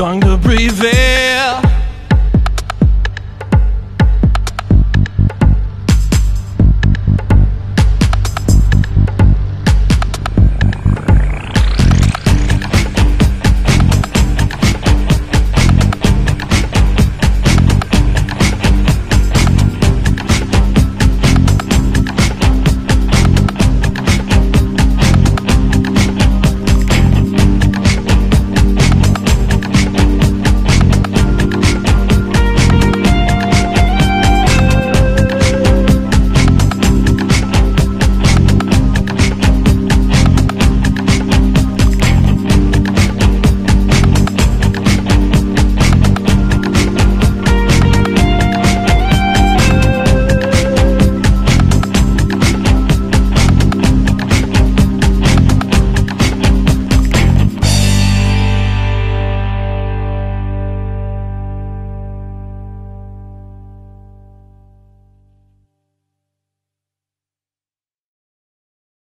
going to prevail